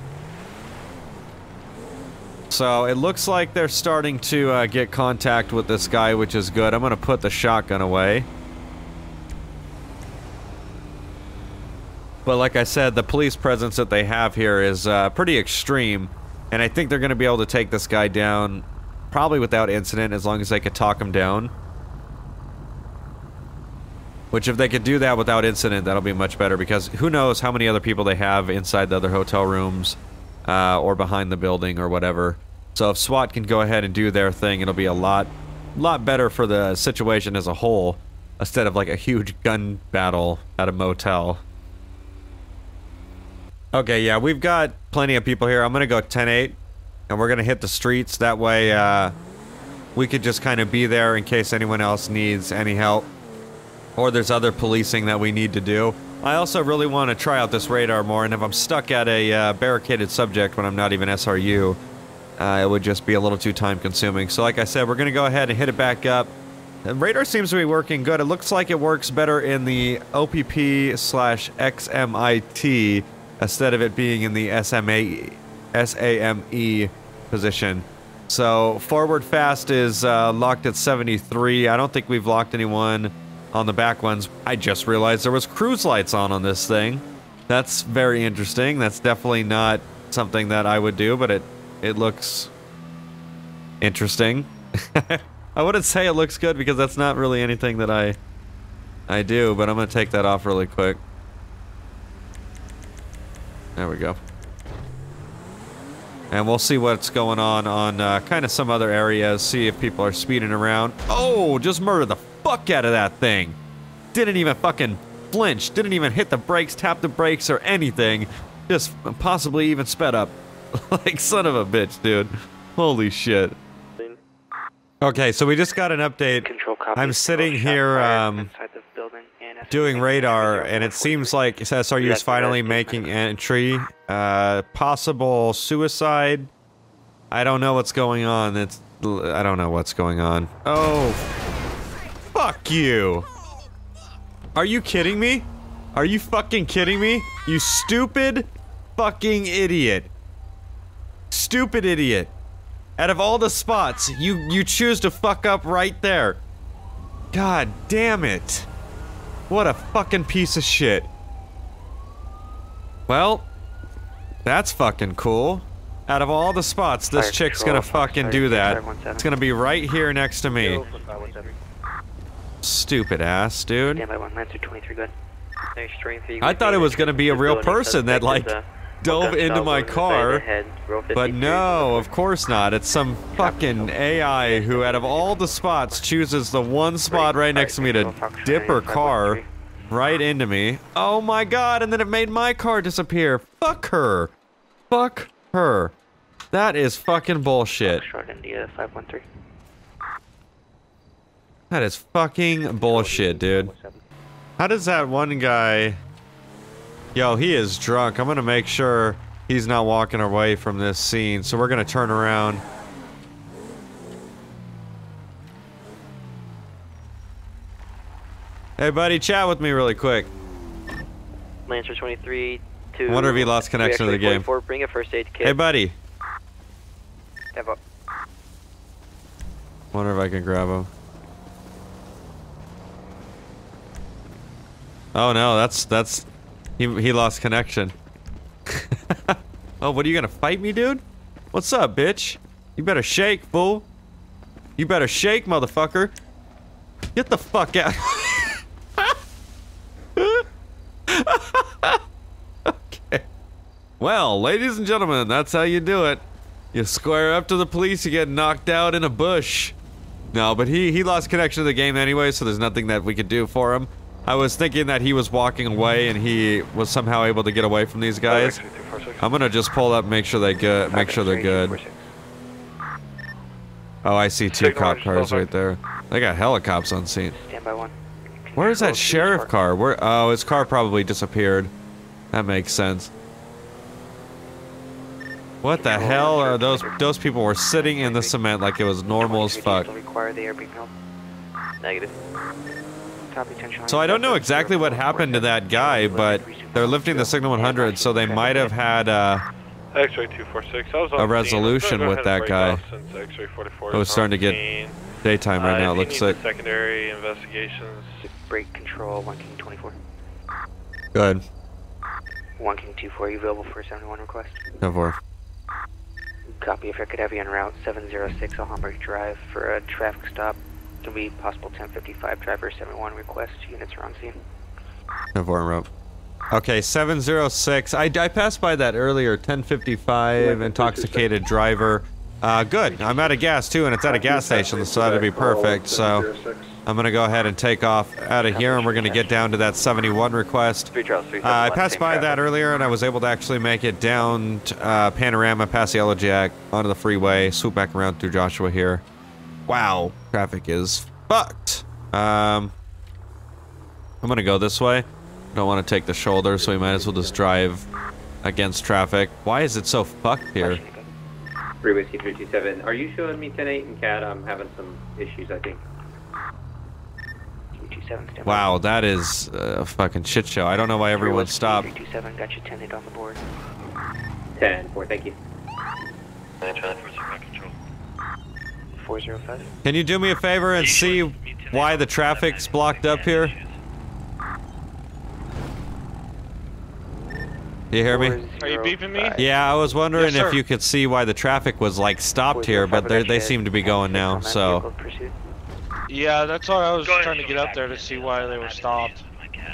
So it looks like they're starting to uh, get contact with this guy, which is good. I'm going to put the shotgun away. But like I said, the police presence that they have here is uh, pretty extreme, and I think they're going to be able to take this guy down probably without incident as long as they could talk him down. Which if they could do that without incident, that'll be much better because who knows how many other people they have inside the other hotel rooms uh, or behind the building or whatever. So if SWAT can go ahead and do their thing, it'll be a lot, lot better for the situation as a whole instead of like a huge gun battle at a motel. Okay, yeah, we've got plenty of people here. I'm gonna go 10-8, and we're gonna hit the streets. That way, uh, we could just kind of be there in case anyone else needs any help. Or there's other policing that we need to do. I also really want to try out this radar more, and if I'm stuck at a uh, barricaded subject when I'm not even SRU, uh, it would just be a little too time consuming. So like I said, we're gonna go ahead and hit it back up. The radar seems to be working good. It looks like it works better in the OPP slash XMIT instead of it being in the SMA, SAME position. So forward fast is uh, locked at 73. I don't think we've locked anyone on the back ones. I just realized there was cruise lights on on this thing. That's very interesting. That's definitely not something that I would do, but it it looks interesting. [LAUGHS] I wouldn't say it looks good because that's not really anything that I I do, but I'm gonna take that off really quick. There we go. And we'll see what's going on on uh, kind of some other areas, see if people are speeding around. Oh, just murder the fuck out of that thing. Didn't even fucking flinch, didn't even hit the brakes, tap the brakes or anything. Just possibly even sped up. [LAUGHS] like son of a bitch, dude. Holy shit. Okay, so we just got an update. I'm sitting here um, doing radar, and it seems like SRU is finally making entry. Uh, possible suicide. I don't know what's going on. It's I don't know what's going on. Oh, fuck you! Are you kidding me? Are you fucking kidding me? You stupid fucking idiot! Stupid idiot! Out of all the spots, you you choose to fuck up right there. God damn it. What a fucking piece of shit. Well, that's fucking cool. Out of all the spots, this Fire chick's gonna fucking do that. It's gonna be right here next to me. Stupid ass, dude. Stand by one, Lancer 23, good. I thought it was gonna be a real person that like dove into my car, but no, of course not. It's some fucking AI who, out of all the spots, chooses the one spot right next to me to dip her car right into me. Oh my god! And then it made my car disappear. Fuck her. Fuck her. That is fucking bullshit. Short India 513. That is fucking bullshit, dude. How does that one guy... Yo, he is drunk. I'm gonna make sure he's not walking away from this scene, so we're gonna turn around. Hey, buddy, chat with me really quick. Lancer 23 to. I wonder if he lost connection to the game. 44, bring a first aid kit. Hey, buddy. Up. Wonder if I can grab him. Oh no, that's that's he he lost connection. [LAUGHS] oh, what are you gonna fight me, dude? What's up, bitch? You better shake, fool. You better shake, motherfucker. Get the fuck out. [LAUGHS] okay. Well, ladies and gentlemen, that's how you do it. You square up to the police, you get knocked out in a bush. No, but he he lost connection to the game anyway, so there's nothing that we could do for him. I was thinking that he was walking away and he was somehow able to get away from these guys. I'm gonna just pull up, make sure they good, make sure they're good. Oh, I see two cop cars right there. They got helicopters on scene. Stand by one. Where is that sheriff car? Where? Oh, his car probably disappeared. That makes sense. What the hell are those? Those people were sitting in the cement like it was normal as fuck. Negative. Copy, 10 Charlie. So I don't know exactly what happened to that guy, but they're lifting the signal 100, so they might have had uh, X-ray 246. I was on a resolution with that guy. off since X-ray 44 Oh, is it's starting to get scene. daytime right Uh, now. It looks like. secondary investigations. Brake control, 1 King 24. Good. One King 2-4, you available for a 71 request? Go for it. Copy, if I could have you on route 706 Alhambra Drive for a traffic stop. Can be possible 1055 driver 71 request. Units are on scene. Go for it, rope. Okay, 706. I, I passed by that earlier. 1055, intoxicated driver. Uh, good. I'm out of gas too, and it's at a gas station, so that'd be perfect. So I'm gonna go ahead and take off out of here, and we're gonna get down to that 71 request. Uh, I passed by that earlier, and I was able to actually make it down t- uh, Panorama, past the Yellow Jack, onto the freeway, swoop back around through Joshua here. Wow, traffic is fucked. Um, I'm gonna go this way. Don't want to take the shoulder, so we might as well just drive against traffic. Why is it so fucked here? Freeway C327. Are you showing me 10-8 and CAD? I'm having some issues, I think. 327, stand. Wow, that is a fucking shit show. I don't know why everyone stopped. 327, got you 10 on the board. 10-4, thank you. 405. Can you do me a favor and see why the traffic's blocked up here? You hear me? Are you beeping me? Yeah, I was wondering Yes, if you could see why the traffic was like stopped here, but they they seem to be going now. So Yeah, that's why I was trying to get up there to see why they were stopped.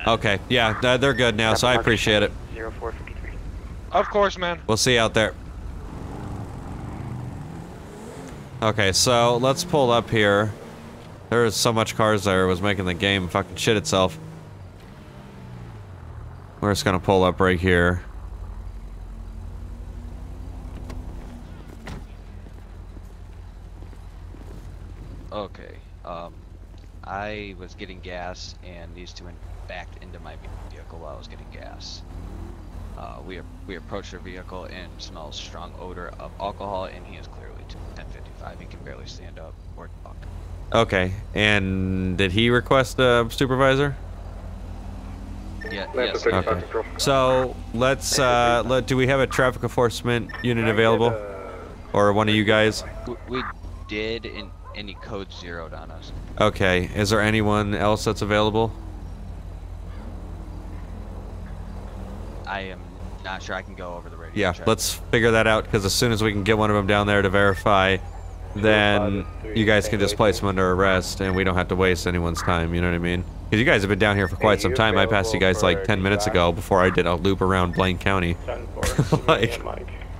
okay, yeah, they're good now. So I appreciate it. 0453. Of course, man. We'll see you out there. Okay, so let's pull up here. There's so much cars there, it was making the game fucking shit itself. We're just gonna pull up right here. Okay. Um, I was getting gas, and these two backed into my vehicle while I was getting gas. Uh, we we approached their vehicle and smells strong odor of alcohol, and he is clearly 1055. He can barely stand up or talk. Okay, and did he request a supervisor? Yeah. Yes. Okay. So let's uh, let. Do we have a traffic enforcement unit available, or one of you guys? We, we did, and any code zeroed on us. Okay. Is there anyone else that's available? I am not sure I can go over the radio. Yeah, check. let's figure that out because as soon as we can get one of them down there to verify, then you guys can just place them under arrest and we don't have to waste anyone's time. You know what I mean? Because you guys have been down here for quite some time. I passed you guys like 10 minutes ago before I did a loop around Blaine County. [LAUGHS] [LAUGHS] like,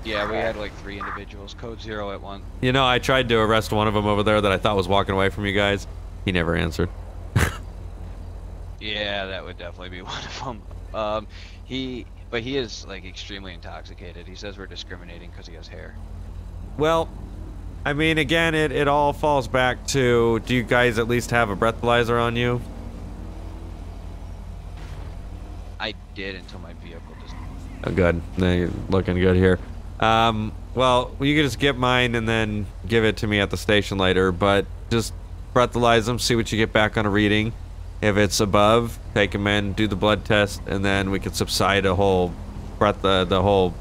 Yeah, we had like three individuals. Code zero at one. you know, I tried to arrest one of them over there that I thought was walking away from you guys. He never answered. [LAUGHS] Yeah, that would definitely be one of them. Um, he, but he is like extremely intoxicated. He says we're discriminating because he has hair. Well, I mean, again, it, it all falls back to do you guys at least have a breathalyzer on you? I did until my vehicle just. Oh, good. Looking good here. Um, well, you can just get mine and then give it to me at the station later, but just breathalyze them, see what you get back on a reading. If it's above, take him in, do the blood test, and then we can subside a whole breath, the, uh, the whole,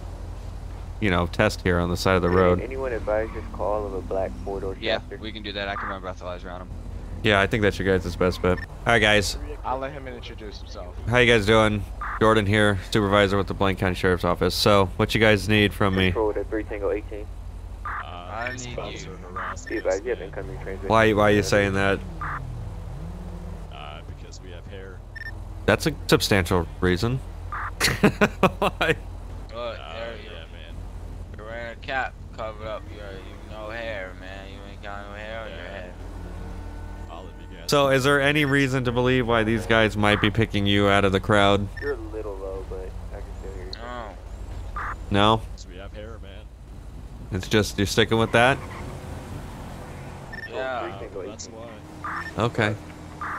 you know, test here on the side of the road. Anyone advise this call of a black four-door Yeah, tractor? we can do that. I can run breathalyzer on him. Yeah, I think that's your guys' best bet. All right, guys. I'll let him introduce himself. How you guys doing? Jordan here, supervisor with the Blaine County Sheriff's Office. So, what you guys need from me? Control to 3 Tango 18. Uh, I need you. Be advised, you have incoming transmission. Why, why are you saying that? Uh, because we have hair. That's a substantial reason. [LAUGHS] Look, oh, there you You're wearing a cap covered up. You you no hair, man. You ain't got no hair on your head. So, is there any reason to believe why these guys might be picking you out of the crowd? You're a little low, but I can still hear you. Oh. No? Because we have hair, man. It's just you're sticking with that? Yeah. That's why. Okay.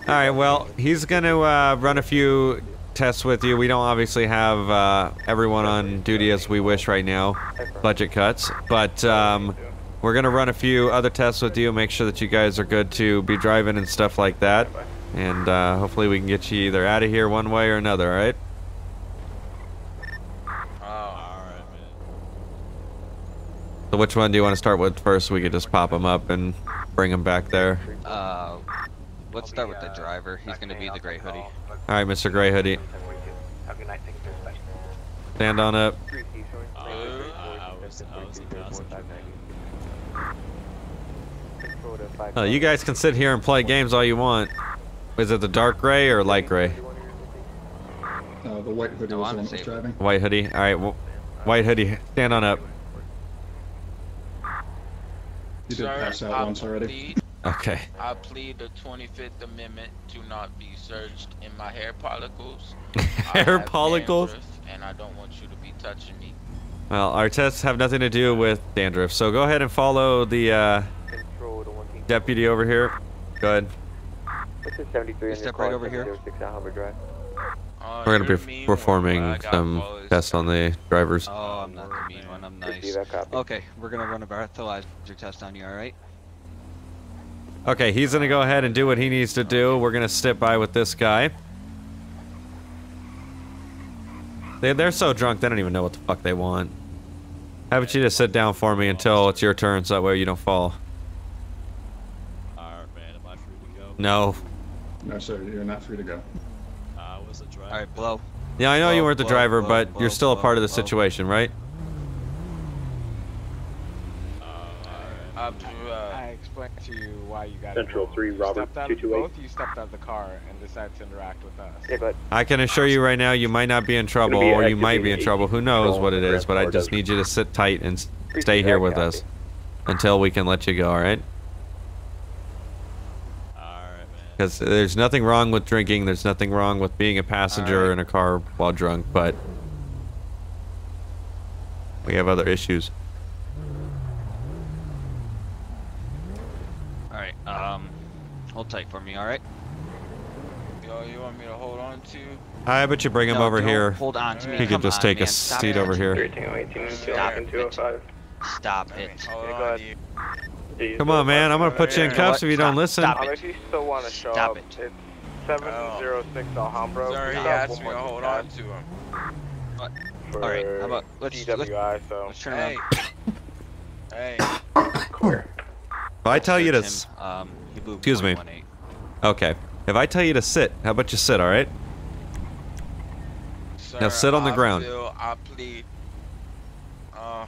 All right. Well, he's going to uh, run a few tests with you. We don't obviously have uh, everyone on duty as we wish right now, budget cuts, but um, we're going to run a few other tests with you, make sure that you guys are good to be driving and stuff like that, and uh, hopefully we can get you either out of here one way or another. All right? So which one do you want to start with first? We could just pop them up and bring them back there. Uh, let's start with the driver. He's gonna be the gray hoodie. All right, Mr. Gray Hoodie. Have a good night. Thank you for your Stand on up. Uh, I, I was, I was the passenger. Oh, you guys can sit here and play games all you want. Is it the dark gray or light gray? Uh, the white hoodie was the one that was driving. White hoodie. All right, wh- white hoodie. Stand on up. You did Sir, pass out once already. Plead- Okay. I plead the 25th Amendment to not be searched in my hair follicles. [LAUGHS] Hair have follicles? And I don't want you to be touching me. Well, our tests have nothing to do with dandruff, so go ahead and follow the uh, deputy over here. Go ahead. This is 73 Step right over here. 06 Alhambra Drive. Uh, We're gonna be performing one, but I got some tests on the drivers. Oh, I'm not the mean one. I'm nice. Receive that copy. Okay, we're gonna run a breathalyzer test on you. All right? Okay, he's gonna go ahead and do what he needs to do. We're gonna step by with this guy. They, they're so drunk, they don't even know what the fuck they want. How about you just sit down for me until it's your turn, so that way you don't fall. Alright, man, am I free to go? No. No, sir, you're not free to go. I was a driver. All right, blow. Yeah, I know you weren't the blow, driver, blow, but blow, you're still a part of the blow. situation, right? Uh, uh, I explained to you why you got Central involved. 3, You Robert, stepped out- 228. Both you stepped out of the car and decided to interact with us. Yeah, but I can assure you right now, you might not be in trouble, be or you might be in trouble. Who knows what it is, but I just need you to sit tight and stay here with us until we can let you go, alright? Alright, man. Because there's nothing wrong with drinking, there's nothing wrong with being a passenger Alright. in a car while drunk, but we have other issues. All right. Um, hold tight for me. All right? yo, you want me to hold on to? I bet you bring him No, over here. Hold on to me. He Come could just on, take a. Stop seat it. over here. 1318 Stop it. 205. Stop it. Hold on go ahead. to you. Come on, man, I'm gonna put you in know cuffs what? if you don't listen. Stop it. you still want to show Stop up, it. it's 706 Alhambra. Sir, We he asked me to hold on to him. For All right, how about- let's- DWI, so. Let's turn Hey. around. [COUGHS] Hey. If I tell you to, Him, um, he Excuse me. okay. If I tell you to sit, how about you sit? All right. Sir, Now sit on the I ground. Feel, I plead. Uh,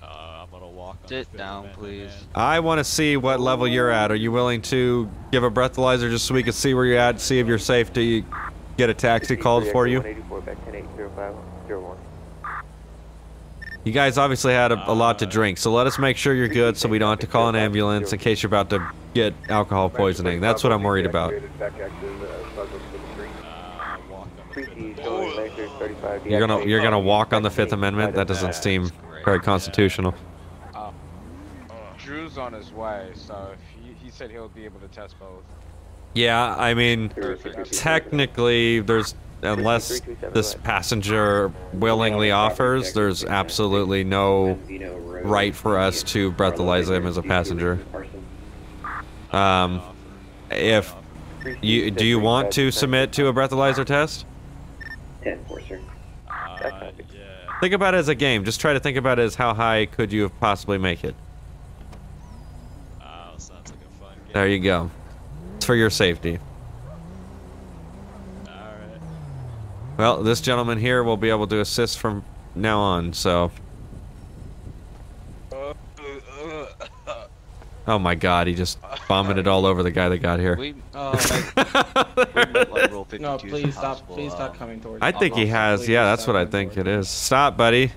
Uh, I'm gonna walk Sit down, Amendment, please. man. I want to see what level you're at. Are you willing to give a breathalyzer just so we can see where you're at, see if you're safe to get a taxi called for you? 184 back 1080501. You guys obviously had a, a lot to drink, so let us make sure you're good so we don't have to call an ambulance in case you're about to get alcohol poisoning. That's what I'm worried about. Back active, uh, Southwest to the street. Uh, I walked on the Fifth Precinct Amendment. showing Lancer 35. You're gonna you're gonna walk on the Fifth Amendment. That doesn't seem very constitutional. Uh, Drew's on his way, so he, he said he'll be able to test both. Yeah, I mean, technically, there's unless this passenger willingly offers, there's absolutely no right for us to breathalyze him as a passenger. Um, if you do you want to submit to a breathalyzer test? 10 4, sir. Think about it as a game. Just try to think about it as how high could you have possibly make it. Oh, sounds like a fun game. There you go. It's for your safety. Alright. Well, this gentleman here will be able to assist from now on, so. [LAUGHS] Oh my god, he just vomited all over the guy that got here. We, [LAUGHS] uh, like, we like, No, please stop. possible, Please uh, stop coming towards I think he has. Please Yeah, that's what I think it is. Stop, buddy.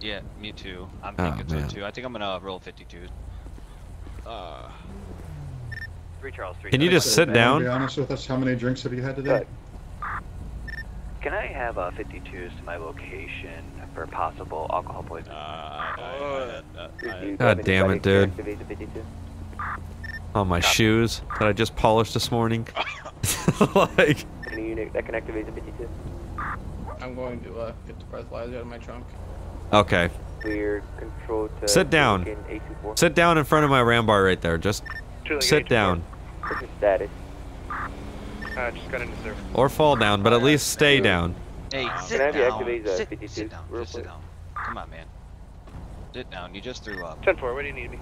Yeah, me too. I'm Oh, thinking man. so too. I think I'm gonna roll 52. Uh, Three Charles, three. Can you just sit down? Be honest with us. How many drinks have you had today? Can I have uh, 52s to my location for possible alcohol poisoning? Uh, God damn it, dude. Activate the 52. On my shoes that I just polished this morning. [LAUGHS] like, Any unit that can activate the 52. I'm going to uh, get the breathalyzer out of my trunk. okay. Clear control to. Sit down. Sit down in front of my ram bar right there. Just sit down. What's your status? Uh, just got into service. Or fall down, but at least stay down. Hey, Can sit I down. activate the Sit, sit down. Just sit down. Come on, man. Sit down. You just threw up. 10 4, where do you need me?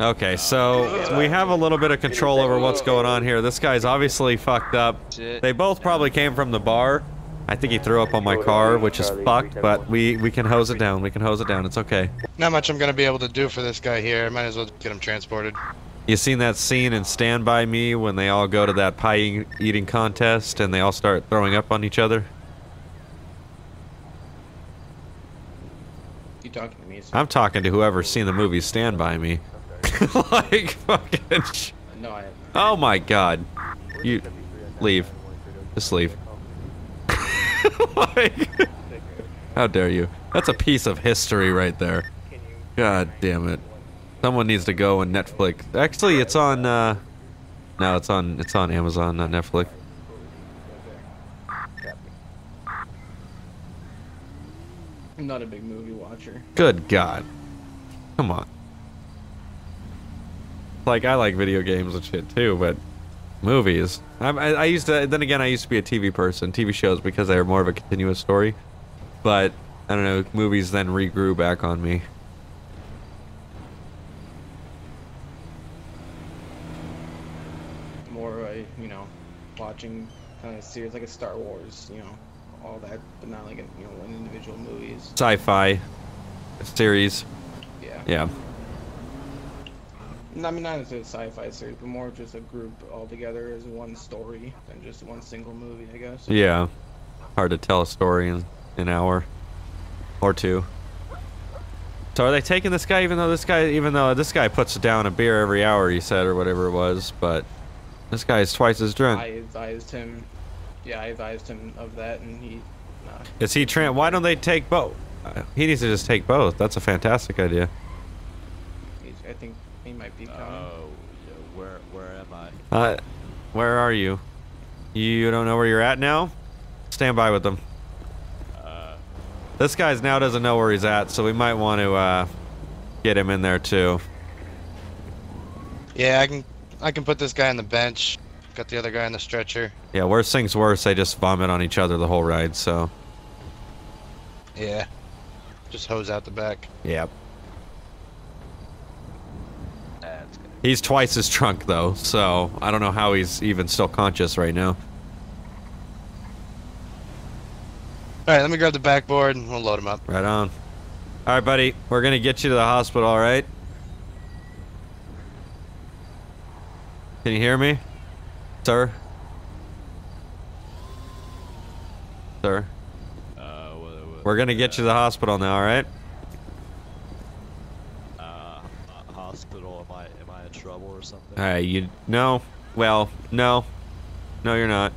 Okay, so we have a little bit of control over what's going on here. This guy's obviously fucked up. They both probably came from the bar, I think he threw up on my car, which is fucked, but we, we can hose it down. We can hose it down. It's okay. Not much I'm gonna be able to do for this guy here. I might as well get him transported. You seen that scene in Stand By Me when they all go to that pie eating contest and they all start throwing up on each other? You talking to me? I'm talking to whoever's seen the movie Stand By Me. [LAUGHS] like, fucking. sh- uh, No, I haven't. Oh my god. You. Leave. Just leave. [LAUGHS] like, how dare you? That's a piece of history right there. God damn it. Someone needs to go and Netflix. Actually, it's on. uh No, it's on. It's on Amazon, not Netflix. I'm not a big movie watcher. Good God. Come on. Like, I like video games and shit too, but movies. I'm, I, I used to, then again, I used to be a TV person, TV shows, because they're more of a continuous story. But, I don't know, movies then regrew back on me. More, uh, you know, watching kind of series like a Star Wars, you know, all that, but not like, a, you know, in individual movies. Sci fi series. Yeah. Yeah. I mean, not necessarily a sci-fi series, but more just a group all together as one story than just one single movie, I guess. Yeah. Hard to tell a story in an hour or two. So are they taking this guy even though this guy even though this guy puts down a beer every hour he said or whatever it was, but this guy is twice as drunk. I advised him. Yeah, I advised him of that, and he. Uh, Is he tran why don't they take both? Uh, He needs to just take both. That's a fantastic idea. he's, I think he might be coming. Oh, where where am I? Uh where are you? You don't know where you're at now? Stand by with them. This guy's now doesn't know where he's at, so we might want to uh, get him in there too. Yeah, I can I can put this guy on the bench. Got the other guy on the stretcher. Yeah, worst things worse, they just vomit on each other the whole ride, so. Yeah. Just hose out the back. Yep. He's twice as drunk though, so I don't know how he's even still conscious right now. Alright, let me grab the backboard and we'll load him up. Right on. All right, buddy, we're gonna get you to the hospital. All Can you hear me, sir? Sir. Uh, We're gonna get you to the hospital now. All right. Uh, uh, hospital. Am I am I in trouble or something? All right. You no. Well, no. No, you're not.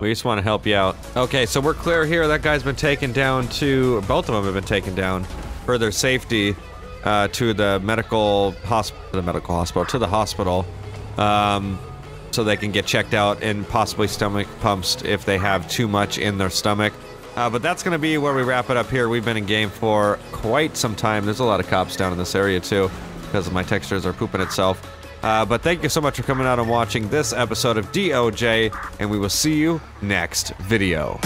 We just want to help you out. Okay, so we're clear here. That guy's been taken down to... Both of them have been taken down for their safety uh, to the medical hospital... The medical hospital. To the hospital. Um, so they can get checked out and possibly stomach pumps if they have too much in their stomach. Uh, but that's going to be where we wrap it up here. We've been in game for quite some time. There's a lot of cops down in this area, too, because my textures are pooping itself. Uh, but thank you so much for coming out and watching this episode of DOJ, and we will see you next video.